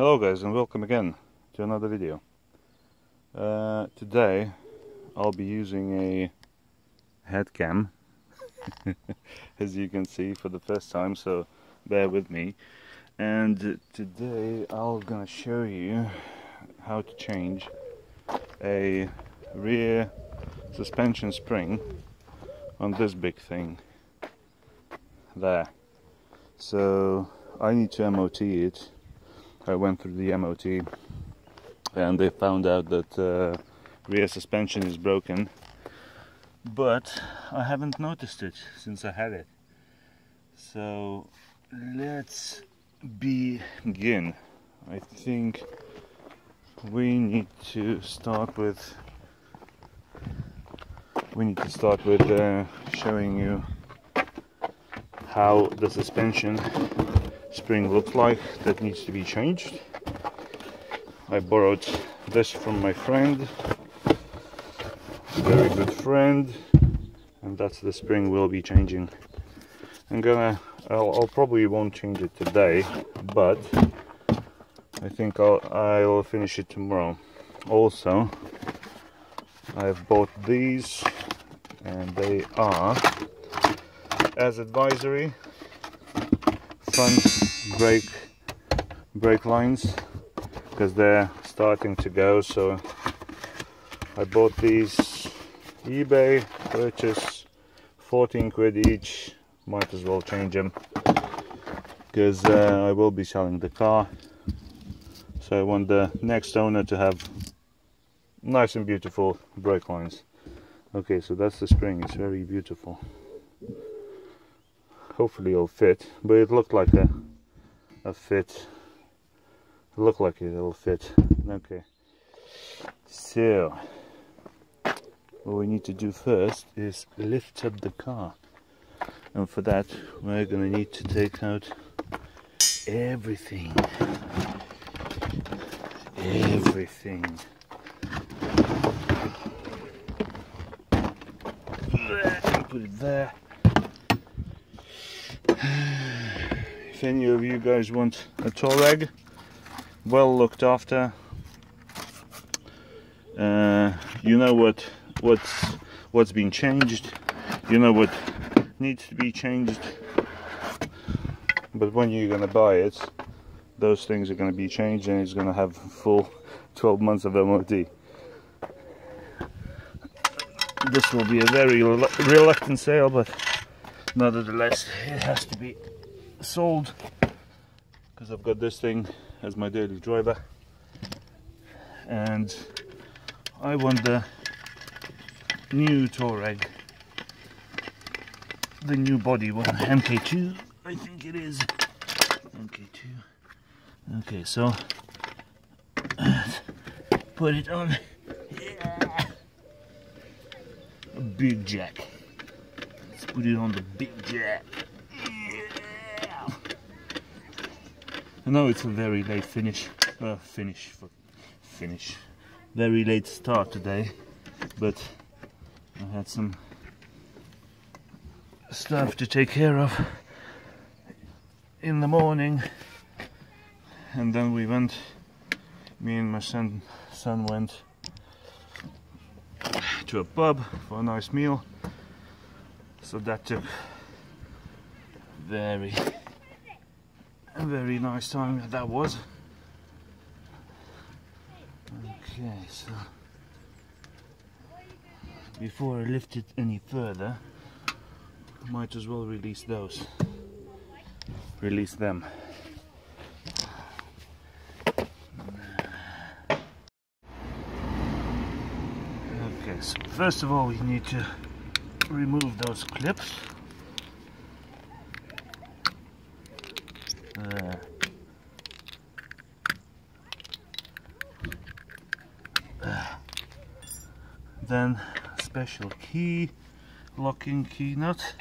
Hello guys and welcome again to another video. Uh, today I'll be using a head cam as you can see for the first time so bear with me. And today I'm gonna show you how to change a rear suspension spring on this big thing there. So I need to MOT it I went through the MOT and they found out that uh, rear suspension is broken. But I haven't noticed it since I had it. So let's begin. I think we need to start with we need to start with uh, showing you how the suspension spring looks like that needs to be changed. I borrowed this from my friend, very good friend, and that's the spring we'll be changing. I'm gonna, I'll, I'll probably won't change it today, but I think I'll, I'll finish it tomorrow. Also, I've bought these, and they are as advisory front brake brake lines because they're starting to go. So I bought these eBay purchase 14 quid each. Might as well change them because uh, I will be selling the car. So I want the next owner to have nice and beautiful brake lines. Okay so that's the spring. It's very beautiful. Hopefully it'll fit but it looked like a a fit. Look like it'll fit. Okay. So what we need to do first is lift up the car. And for that we're gonna need to take out everything. Everything. Put it there if any of you guys want a Touareg well looked after. Uh, you know what what's what's been changed? You know what needs to be changed? But when you're gonna buy it those things are gonna be changed and it's gonna have full 12 months of MOT this will be a very reluctant sale but nevertheless it has to be sold because I've got this thing as my daily driver. And I want the new Touareg. The new body one MK2 I think it is. MK2 okay so put it on. Yeah. a big jack. Let's put it on the big jack. I know it's a very late finish, uh, finish, finish, very late start today, but I had some stuff to take care of in the morning. And then we went me and my son son went to a pub for a nice meal. So that took very a very nice time that was. Okay so before I lift it any further I might as well release those. Release them. Okay so first of all we need to remove those clips. Uh, then special key, locking key nut.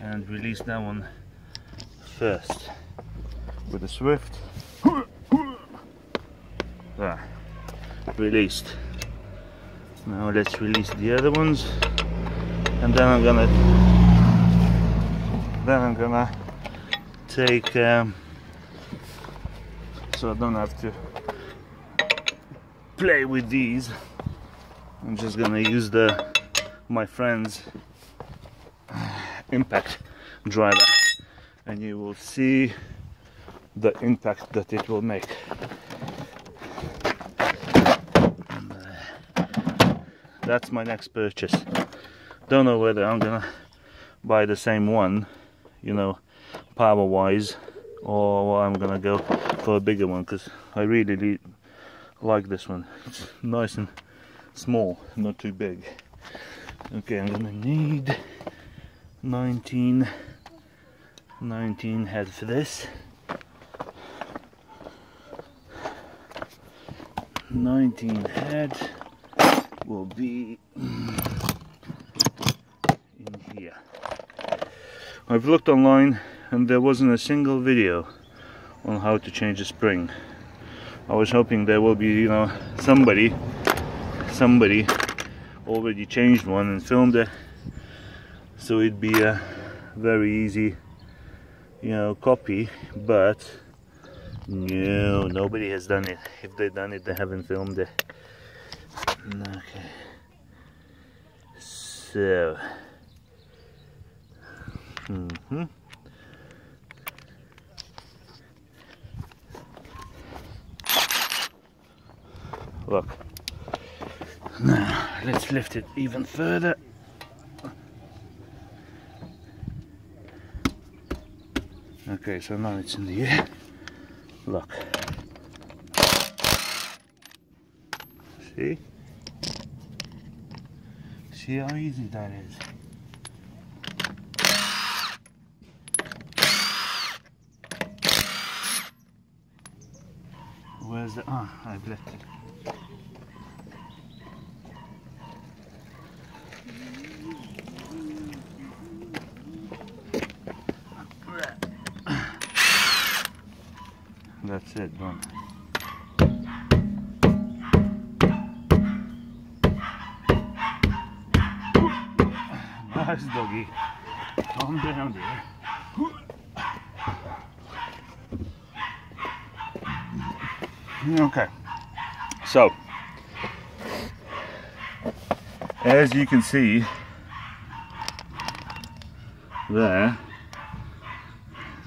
and release that one first with a swift. There released. Now let's release the other ones. And then I'm gonna then I'm gonna take um, so I don't have to play with these. I'm just gonna use the my friend's impact driver and you will see the impact that it will make. That's my next purchase. Don't know whether I'm gonna buy the same one you know power wise or I'm gonna go for a bigger one because I really like this one. It's nice and small not too big. Okay I'm gonna need 19 19 head for this. 19 head will be in here I've looked online and there wasn't a single video on how to change a spring. I was hoping there will be you know somebody somebody already changed one and filmed it. So it'd be a very easy you know copy but no nobody has done it. If they've done it they haven't filmed it. Okay. So mm -hmm. look. Now let's lift it even further. Okay so now it's in the air. Look. See? See how easy that is where's the ah oh, I've left it That's it, done. Nice doggy. Okay. So, as you can see, there,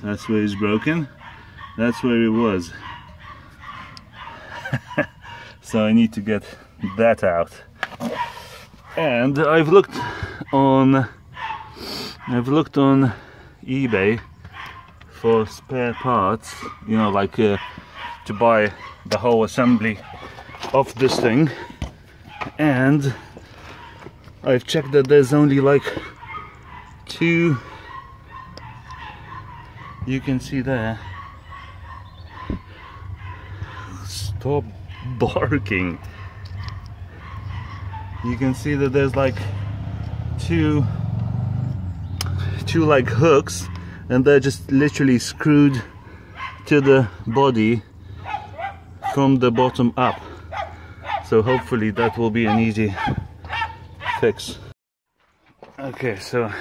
that's where it's broken. That's where it was. So I need to get that out. And I've looked on I've looked on eBay for spare parts you know like uh, to buy the whole assembly of this thing. And I've checked that there's only like two. You can see there. Stop barking. You can see that there's like two two like hooks and they're just literally screwed to the body from the bottom up. So hopefully that will be an easy fix. Okay so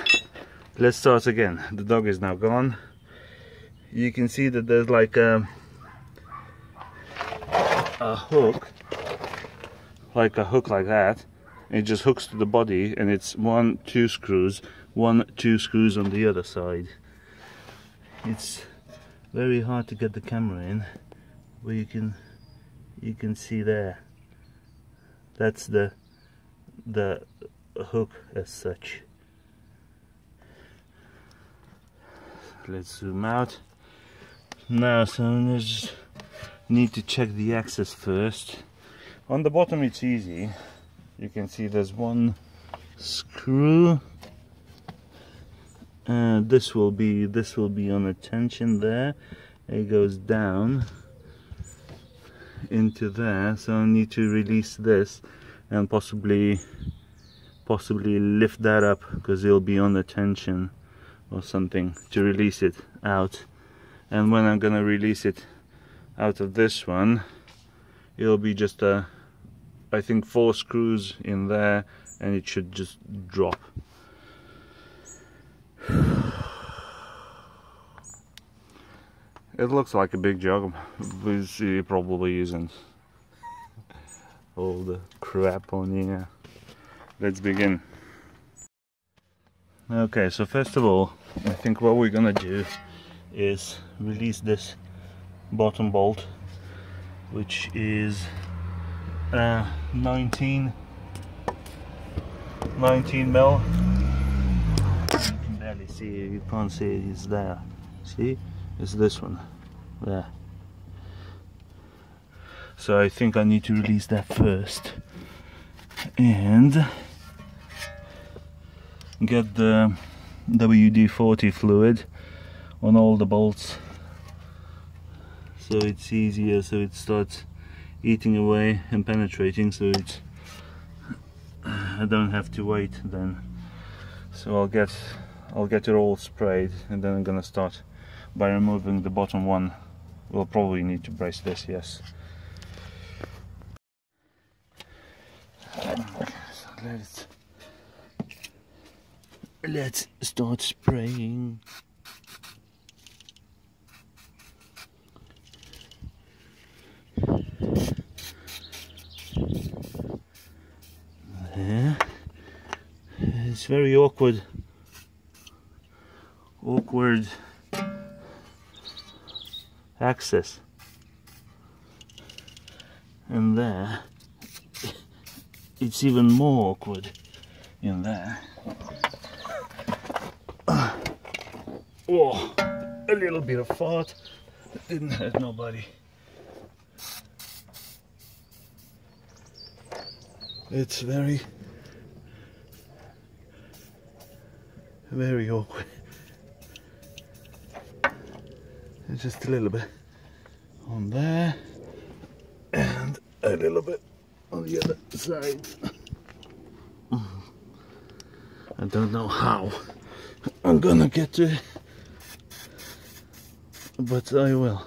let's start again. The dog is now gone. You can see that there's like a a hook like a hook like that. It just hooks to the body and it's one two screws one two screws on the other side. It's very hard to get the camera in where you can you can see there. That's the the hook as such. Let's zoom out. Now so there's need to check the axis first. On the bottom it's easy. You can see there's one screw. And this will be this will be on a tension there. It goes down into there so I need to release this and possibly possibly lift that up because it'll be on the tension or something to release it out. And when I'm gonna release it out of this one it'll be just a I think four screws in there and it should just drop It looks like a big jug, which you're probably using all the crap on here. Let's begin. Okay, so first of all, I think what we're gonna do is release this bottom bolt, which is uh, 19, 19 mil. You can barely see it, you can't see it, it's there. See? It's this one, there. So I think I need to release that first. And get the WD-40 fluid on all the bolts so it's easier so it starts eating away and penetrating so it's I don't have to wait then so I'll get I'll get it all sprayed and then I'm gonna start by removing the bottom one we'll probably need to brace this yes. Let's let's start spraying. It's very awkward. Awkward access and there it's even more awkward in there Oh, a little bit of fart. Didn't hurt nobody. It's very, very awkward. Just a little bit on there and a little bit on the other side. I don't know how I'm gonna get to it but I will.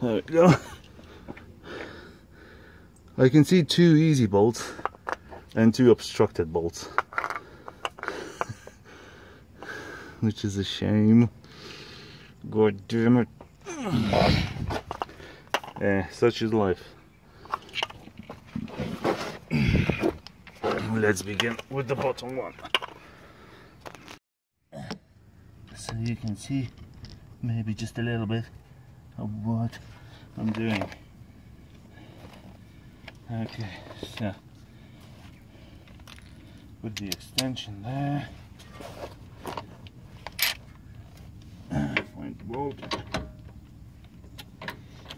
There we go. I can see two easy bolts and two obstructed bolts. Which is a shame. God damn it. Eh, such is life. Let's begin with the bottom one so you can see maybe just a little bit of what I'm doing. Okay, so with the extension there, the.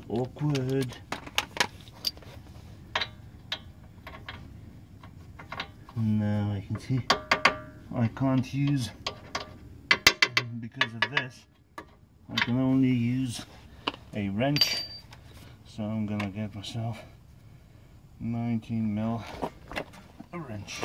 Awkward. Now I can see I can't use because of this I can only use a wrench so I'm gonna get myself 19 mil wrench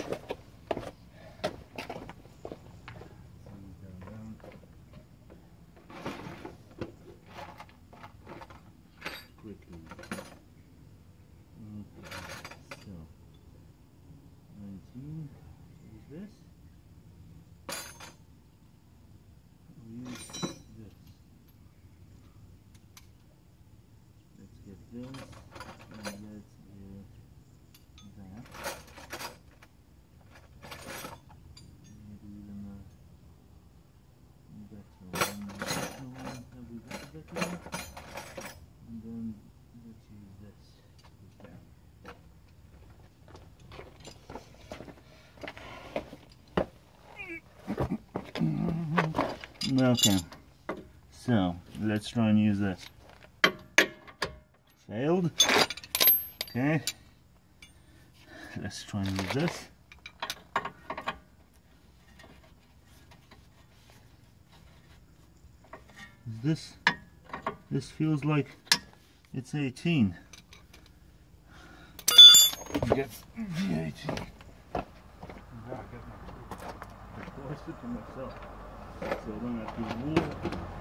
Okay, so let's try and use this. Failed. Okay, let's try and use this. This this feels like it's 18. Get the 18. Closer to myself so I don't have to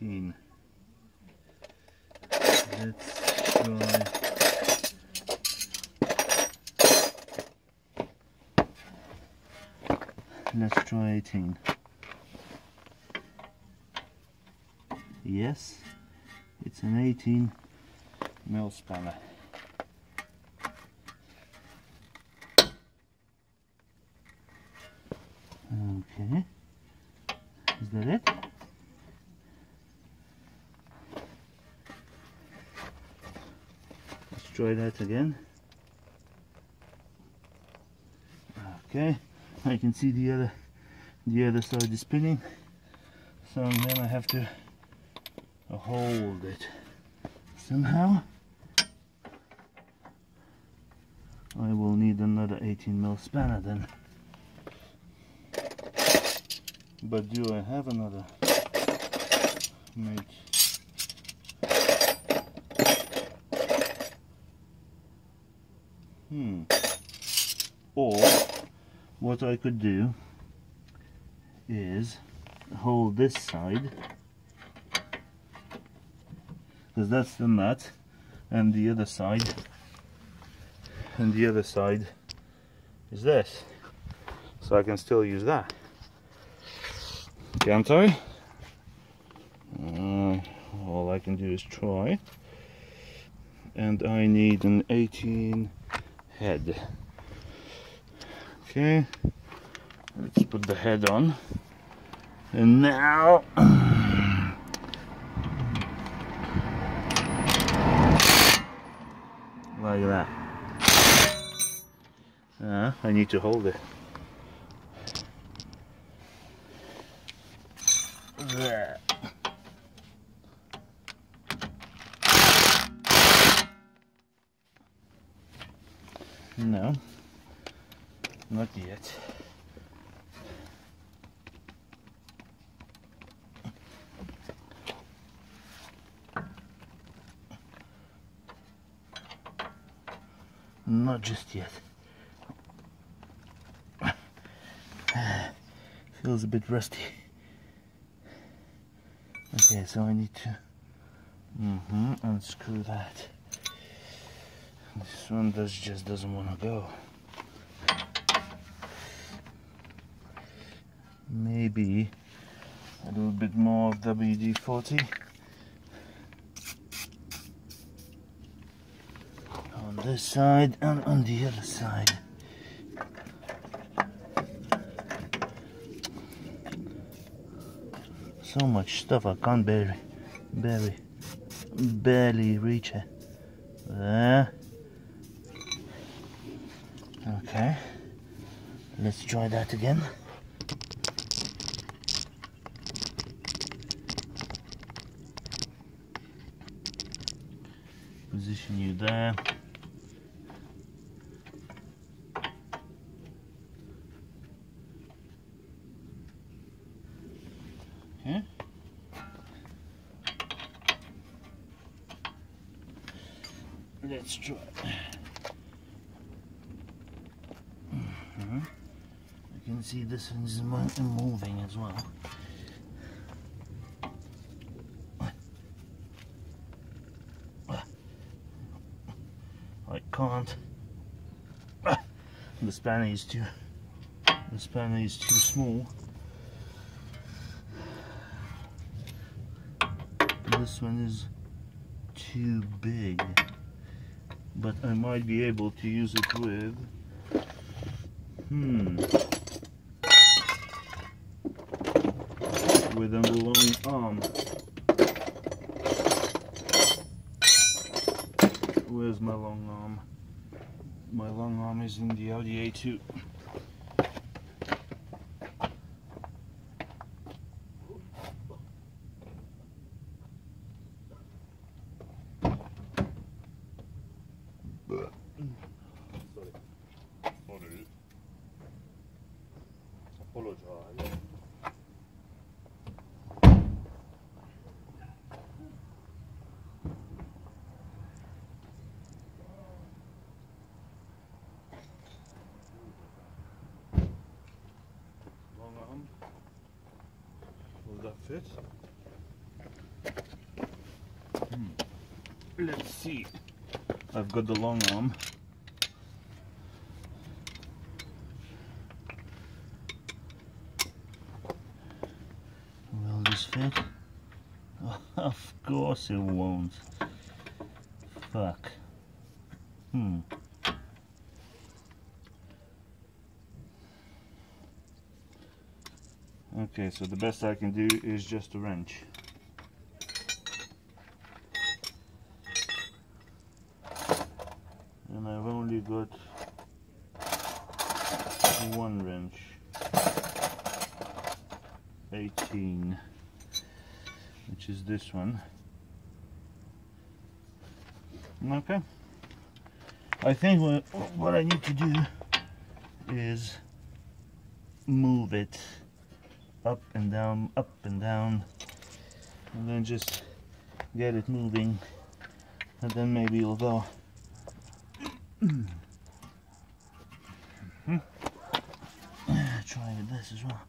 18. Let's try Let's try 18. Yes, it's an 18 mil spanner. That again. Okay, I can see the other the other side is spinning, so then I have to hold it somehow. I will need another 18 mil spanner then. But do I have another? Make Hmm. Or what I could do is hold this side because that's the nut and the other side and the other side is this so I can still use that can't I? Uh, all I can do is try and I need an 18 head okay. Let's put the head on. And now like that. Uh, I need to hold it there no not yet Not just yet. Feels a bit rusty. Okay, so I need to mm -hmm, unscrew that. This one does just doesn't want to go. Maybe a little bit more of WD-40. on this side and on the other side. So much stuff I can't barely, barely, barely reach it. There. Okay. Let's try that again. Position you there. Try. Mm -hmm. You can see this is moving as well. I can't. The spanner is too. The spanner is too small. This one is too big but I might be able to use it with hmm with a long arm. Where's my long arm? My long arm is in the Audi A2 apologize. Long arm. Will that fit? Hmm. Let's see. I've got the long arm. Will this fit? of course it won't. Fuck. Hmm. Okay, so the best I can do is just a wrench. And I've only got one wrench. 18 which is this one okay I think what, what I need to do is move it up and down up and down. And then just get it moving. And then maybe it'll go. Hmm. Hmm. Try with this as well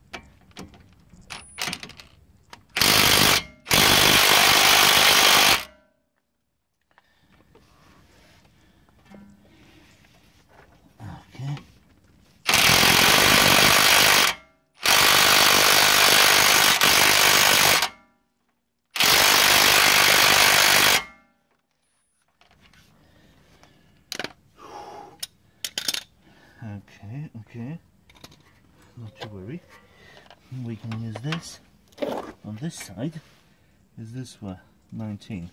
this what? 19.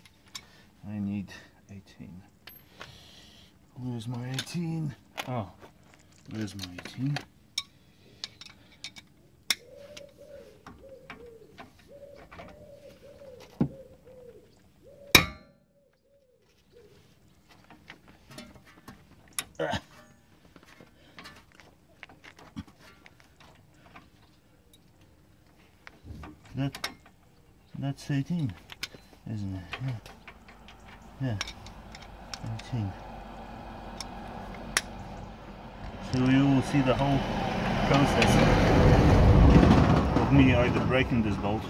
I need 18. Where's my 18? Oh, there's my 18. Ah. That that's 18, isn't it? Yeah. Yeah. 18. So you will see the whole process of me either breaking this bolt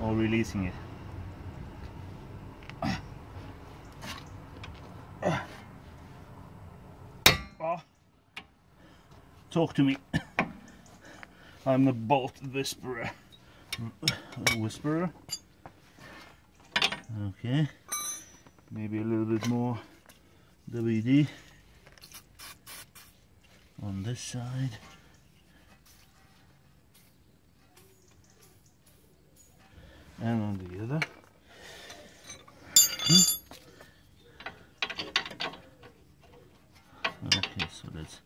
or releasing it. Oh. Talk to me. I'm a bolt whisperer. Whisperer. Okay. Maybe a little bit more WD on this side. And on the other. Hmm? Okay, so let's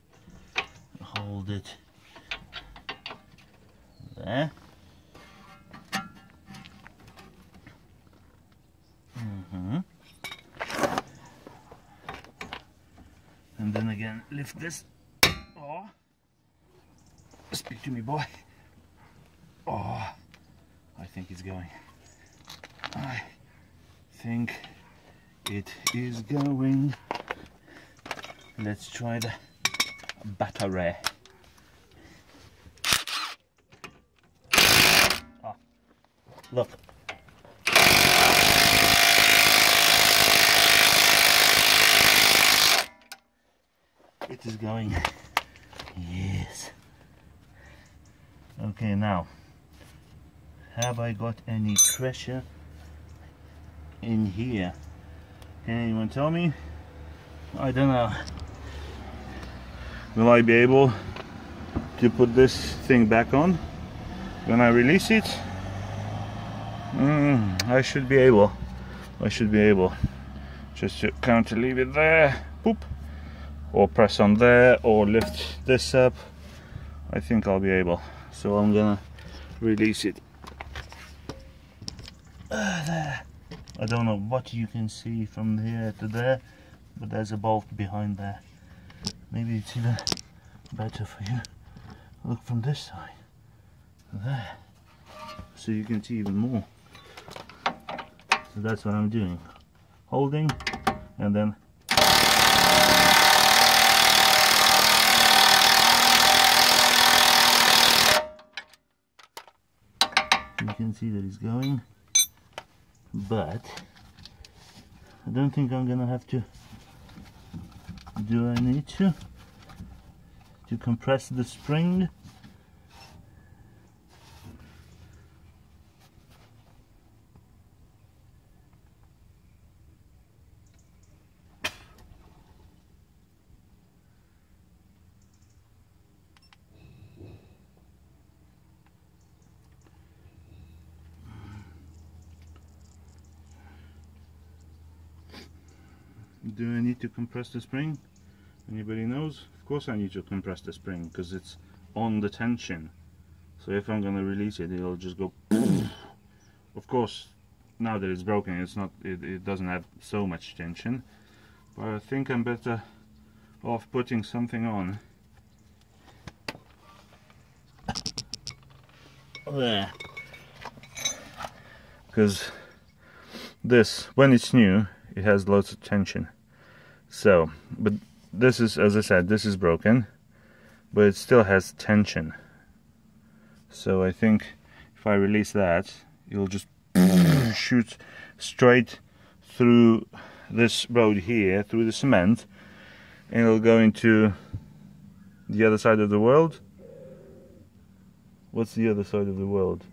hold it there. Mm-hmm. And then again, this Oh. Speak to me, boy. Oh. I think it's going. I think it is going. Let's try the battery. Oh. Look. Is going. Yes. Okay, now, have I got any pressure in here? Can anyone tell me? I don't know. Will I be able to put this thing back on when I release it? Mm, I should be able. I should be able. Just to of leave it there. Or press on there or lift this up I think I'll be able. So I'm gonna release it. Uh, there. I don't know what you can see from here to there but there's a bolt behind there. Maybe it's even better for you. Look from this side. There. So you can see even more. So that's what I'm doing. Holding and then you can see that it's going but I don't think I'm gonna have to do I need to to compress the spring do I need to compress the spring? Anybody knows? Of course I need to compress the spring because it's on the tension. So if I'm gonna release it, it'll just go. of course, now that it's broken, it's not. It, it doesn't have so much tension. But I think I'm better off putting something on. There. Because this, when it's new, it has lots of tension so but this is as I said this is broken but it still has tension. So I think if I release that it'll just shoot straight through this road here through the cement and it'll go into the other side of the world. What's the other side of the world?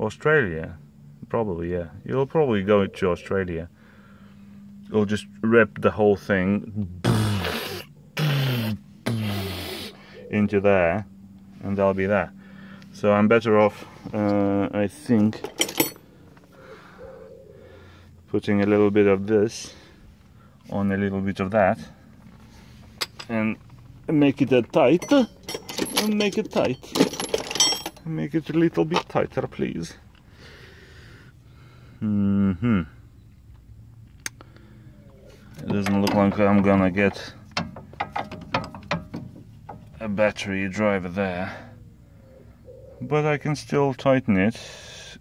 Australia. Probably yeah. It'll probably go to Australia it'll just rip the whole thing into there and that'll be that. So I'm better off uh, I think putting a little bit of this on a little bit of that and make it a tight and make it tight. Make it a little bit tighter please. Mm-hmm it doesn't look like I'm gonna get a battery driver there. But I can still tighten it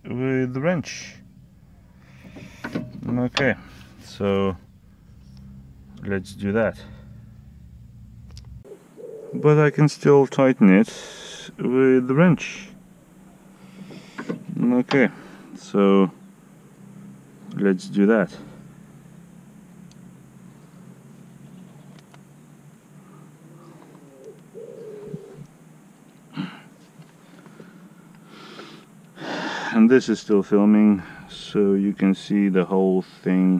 with the wrench. Okay, so let's do that. But I can still tighten it with the wrench. Okay, so let's do that. And this is still filming so you can see the whole thing.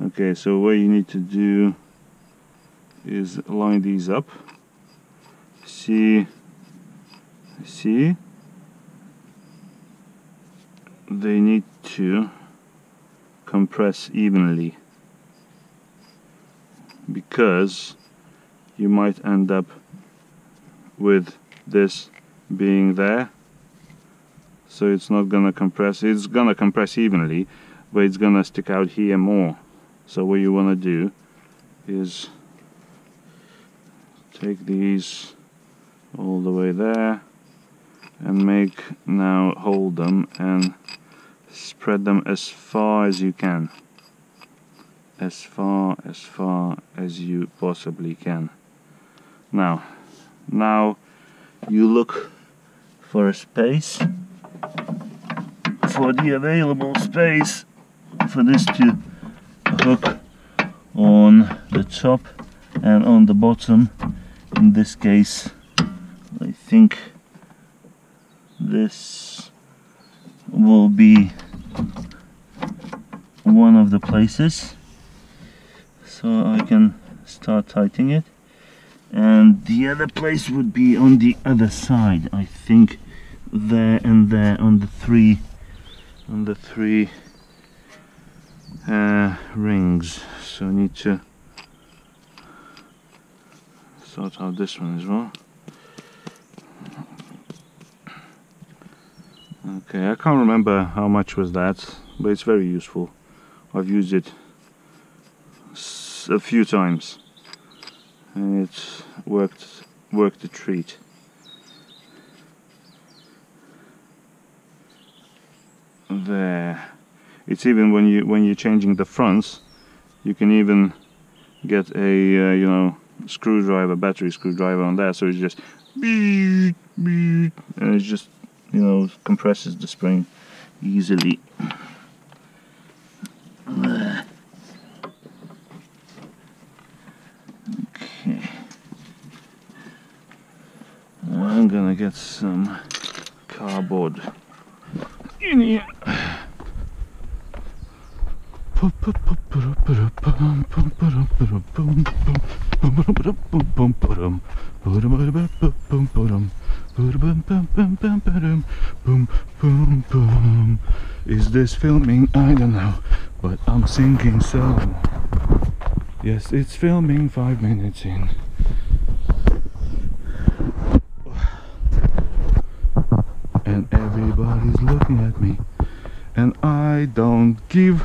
Okay so what you need to do is line these up. See see? They need to compress evenly because you might end up with this being there so it's not gonna compress it's gonna compress evenly but it's gonna stick out here more. So what you want to do is take these all the way there and make now hold them and spread them as far as you can. As far as far as you possibly can. Now now you look for a space for the available space for this to hook on the top and on the bottom. In this case I think this will be one of the places. So I can start tightening it. And the other place would be on the other side I think. There and there on the three on the three uh, rings. So I need to sort out this one as well. Okay I can't remember how much was that but it's very useful. I've used it a few times. And it's worked worked a treat there. It's even when you when you're changing the fronts you can even get a uh, you know screwdriver battery screwdriver on that so it's just and it just you know compresses the spring easily. Okay. I'm gonna get some cardboard in here this filming? I don't know, but I'm thinking so. Yes, it's filming five minutes in. And everybody's looking at me, and I don't give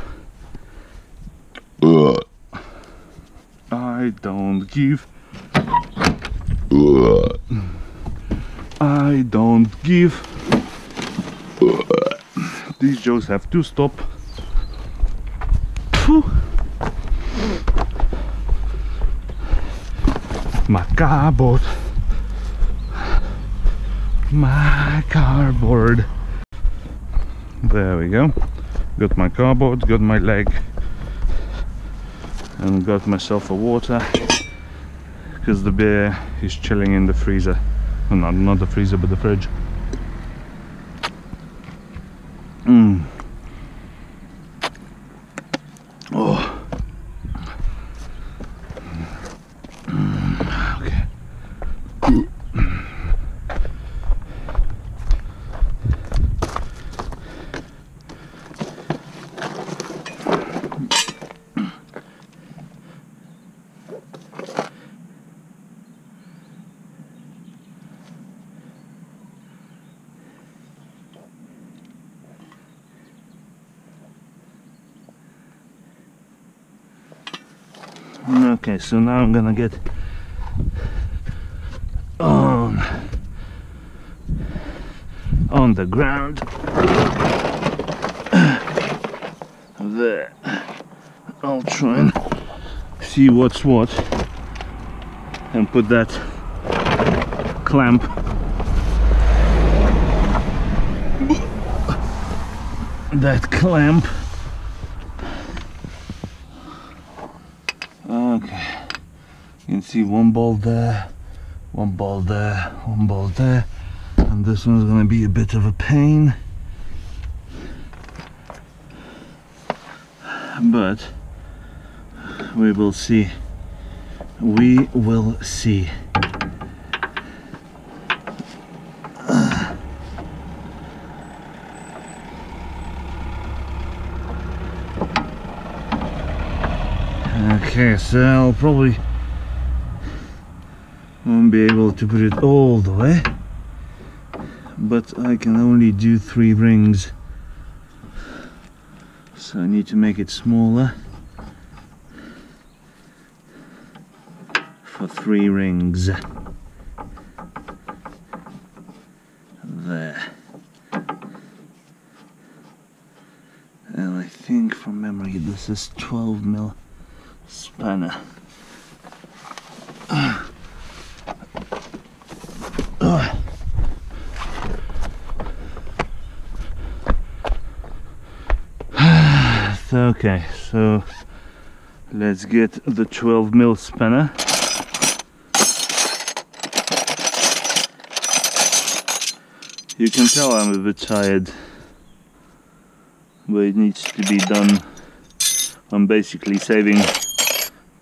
I don't give. I don't give. These jokes have to stop. My cardboard. My cardboard. There we go. Got my cardboard, got my leg and got myself a water because the beer is chilling in the freezer well, not, not the freezer but the fridge mm. So now I'm gonna get on on the ground. There. I'll try and see what's what and put that clamp. That clamp see one ball there, one ball there, one ball there, and this one's going to be a bit of a pain. But we will see. We will see. Okay, so I'll probably won't be able to put it all the way. But I can only do three rings. So I need to make it smaller for three rings. There. And I think from memory this is 12 mil spanner okay so let's get the 12 mil spanner. You can tell I'm a bit tired but it needs to be done. I'm basically saving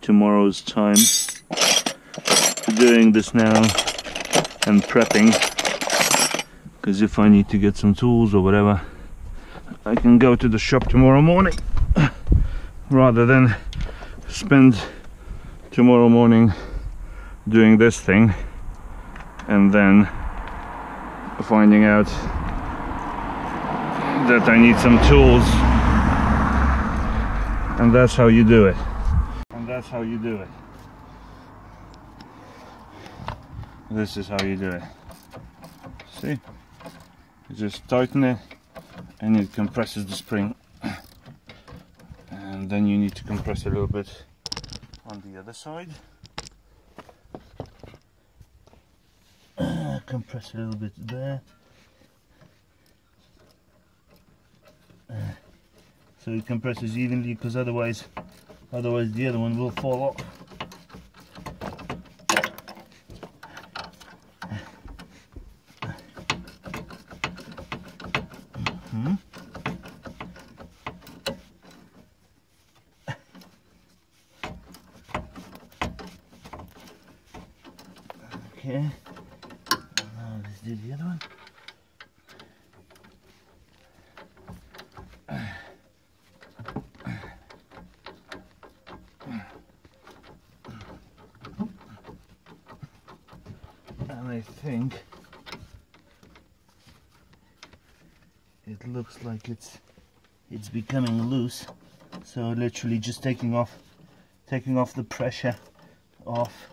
tomorrow's time doing this now and prepping because if I need to get some tools or whatever I can go to the shop tomorrow morning rather than spend tomorrow morning doing this thing and then finding out that I need some tools. And that's how you do it. And that's how you do it. This is how you do it. See? You just tighten it and it compresses the spring and then you need to compress a little bit on the other side. Compress a little bit there. So it compresses evenly because otherwise otherwise the other one will fall off. Hmm? Okay. Now let's do the other one. And I think it like it's it's becoming loose. So literally just taking off taking off the pressure off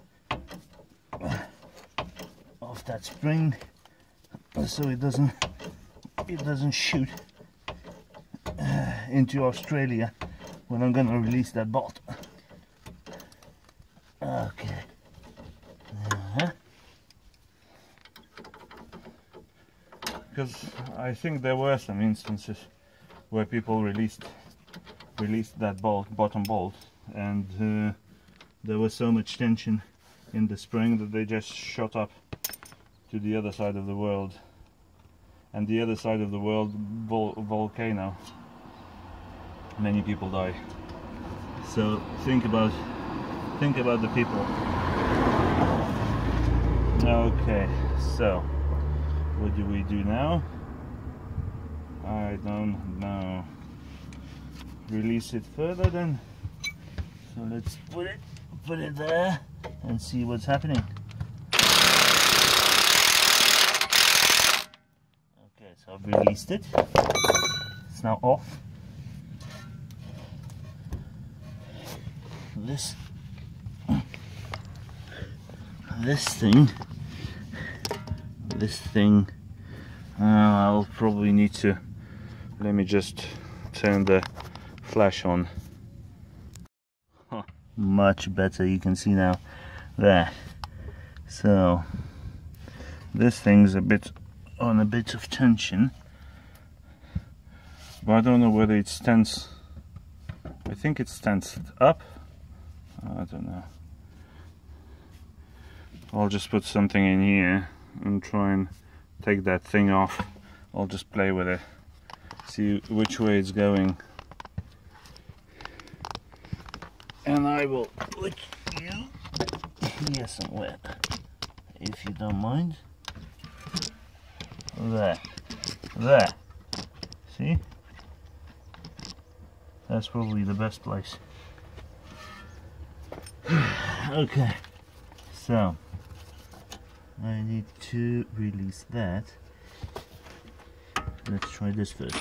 off that spring so it doesn't it doesn't shoot uh, into Australia when I'm gonna release that bolt okay uh-huh. because I think there were some instances where people released released that bolt bottom bolt and uh, there was so much tension in the spring that they just shot up to the other side of the world. And the other side of the world vol volcano. Many people die. So think about think about the people. Okay so what do we do now I don't know. Release it further then. So let's put it put it there and see what's happening. Okay so I've released it. It's now off. This this thing this thing uh, I'll probably need to let me just turn the flash on. Much better you can see now there. So this thing's a bit on a bit of tension but I don't know whether it stands I think it stands up. I don't know. I'll just put something in here and try and take that thing off. I'll just play with it see which way it's going. And I will put you here somewhere if you don't mind. There. There. See? That's probably the best place. Okay. So I need to release that. Let's try this first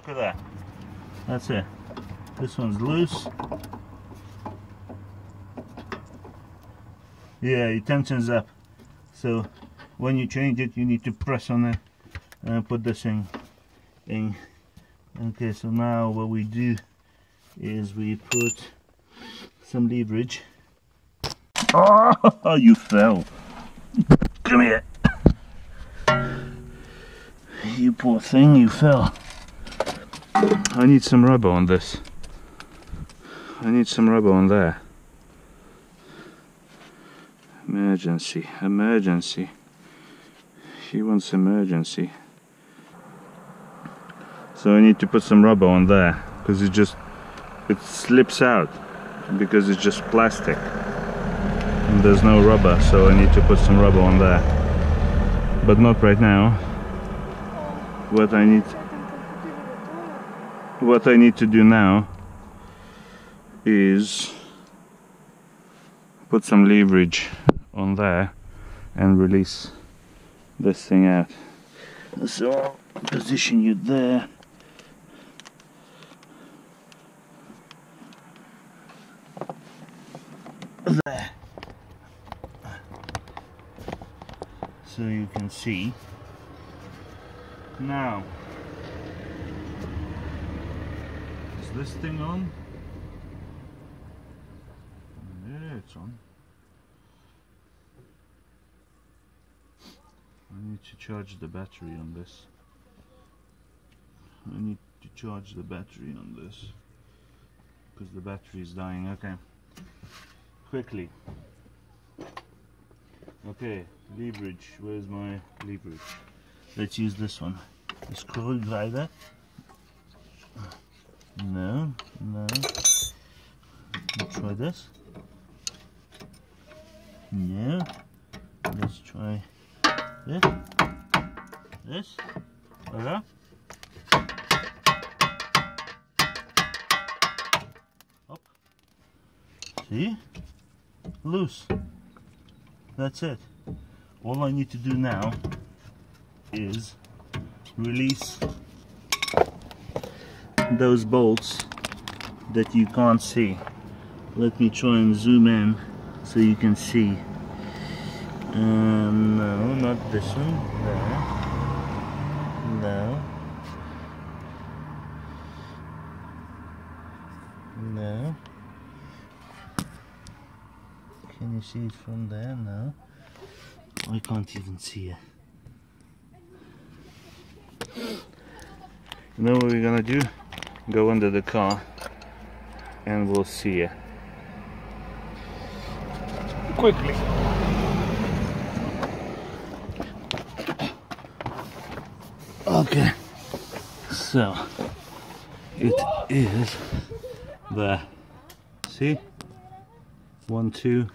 Look at that. That's it. This one's loose. Yeah, it tensions up. So when you change it, you need to press on it and put this in. in. Okay, so now what we do is we put some leverage. Oh, you fell. Come here. You poor thing, you fell. I need some rubber on this. I need some rubber on there. Emergency, emergency. She wants emergency. So I need to put some rubber on there because it just it slips out because it's just plastic. And there's no rubber, so I need to put some rubber on there. But not right now. What I need what I need to do now is put some leverage on there and release this thing out. So I'll position you there. There. So you can see. Now, is this thing on? Yeah, it's on. I need to charge the battery on this. I need to charge the battery on this because the battery is dying. Okay, quickly. Okay, leverage. Where's my leverage? Let's use this one. The screwdriver. No, no. Let's try this. No. Let's try this. This. Voilà. Up. See? Loose. That's it. All I need to do now is release those bolts that you can't see. Let me try and zoom in so you can see. Um, no, not this one. There. No. No. Can you see it from there? No. I can't even see it. You know what we're gonna do? Go under the car and we'll see it. Quickly. Okay. So it is there. See? One, two,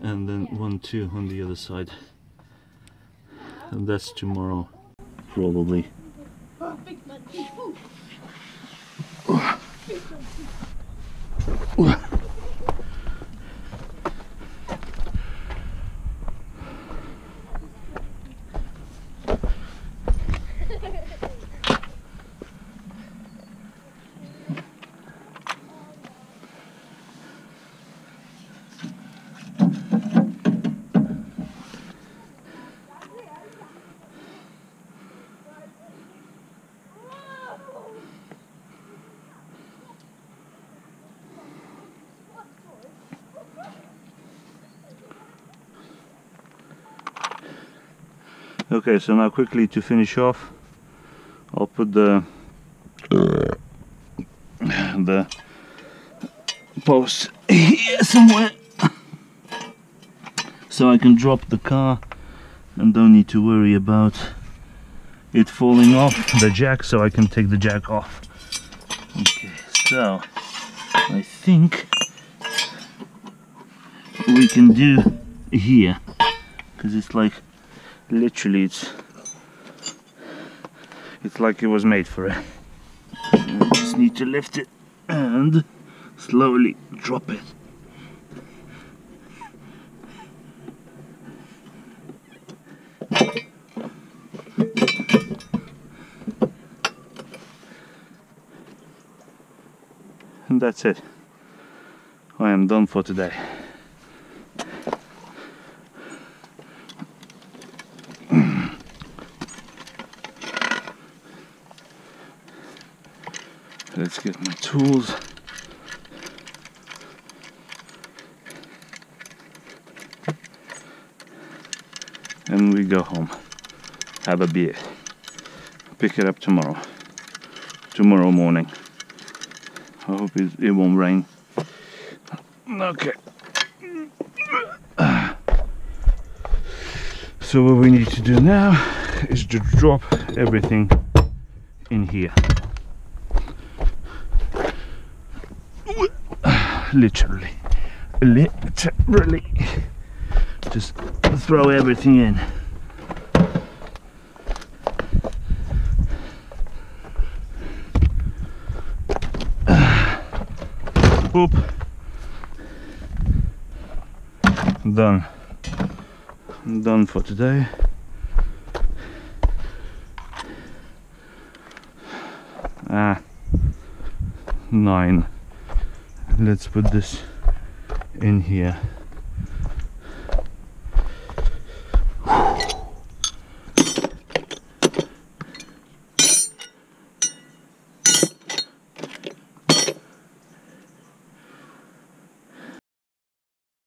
and then one, two on the other side. And that's tomorrow, probably. Okay, so now quickly to finish off, I'll put the the post here somewhere so I can drop the car and don't need to worry about it falling off the jack so I can take the jack off. Okay so I think we can do here because it's like literally it's it's like it was made for it I just need to lift it and slowly drop it. And that's it. I am done for today let's get my tools. And we go home. Have a beer. Pick it up tomorrow. Tomorrow morning. I hope it, it won't rain. Okay. So what we need to do now is to drop everything in here literally literally just throw everything in Whoop. Done. Done for today. Ah, nine. Let's put this in here.